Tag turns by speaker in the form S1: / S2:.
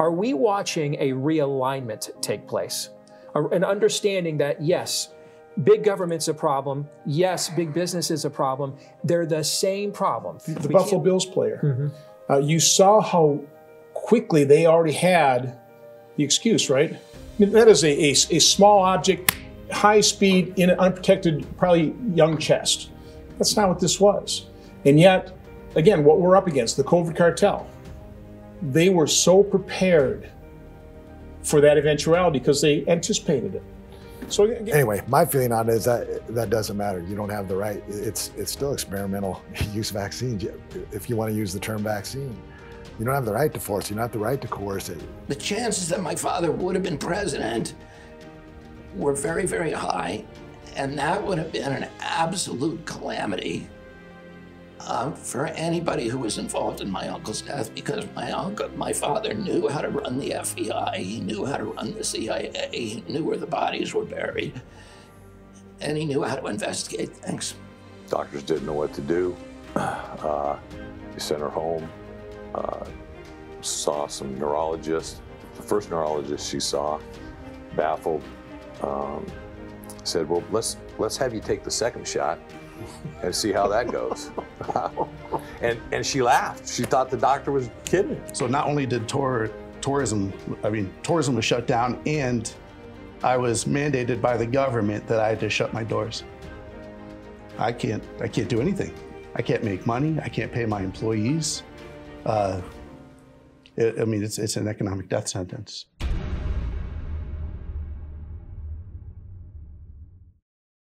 S1: Are we watching a realignment take place? An understanding that, yes, big government's a problem. Yes, big business is a problem. They're the same problem.
S2: The we Buffalo Bills player. Mm-hmm. Uh, you saw how quickly they already had the excuse, right? I mean, that is a, a, a small object, high speed, in an unprotected, probably young chest. That's not what this was. And yet, again, what we're up against, the COVID cartel, they were so prepared for that eventuality because they anticipated it.
S3: So again, anyway, my feeling on it is that that doesn't matter. You don't have the right. It's it's still experimental use vaccines. If you want to use the term vaccine, you don't have the right to force. You don't have the right to coerce it.
S4: The chances that my father would have been president were very very high, and that would have been an absolute calamity uh, for anybody who was involved in my uncle's death because my uncle, my father knew how to run the FBI, he knew how to run the CIA, he knew where the bodies were buried, and he knew how to investigate things.
S5: Doctors didn't know what to do. Uh, he sent her home, uh, saw some neurologists. The first neurologist she saw, baffled, um, said, "Well, let's let's have you take the second shot." and see how that goes. and and she laughed. She thought the doctor was kidding.
S6: So not only did tour, tourism, I mean, tourism was shut down, and I was mandated by the government that I had to shut my doors. I can't, I can't do anything. I can't make money. I can't pay my employees. Uh, it, I mean, it's, it's an economic death sentence.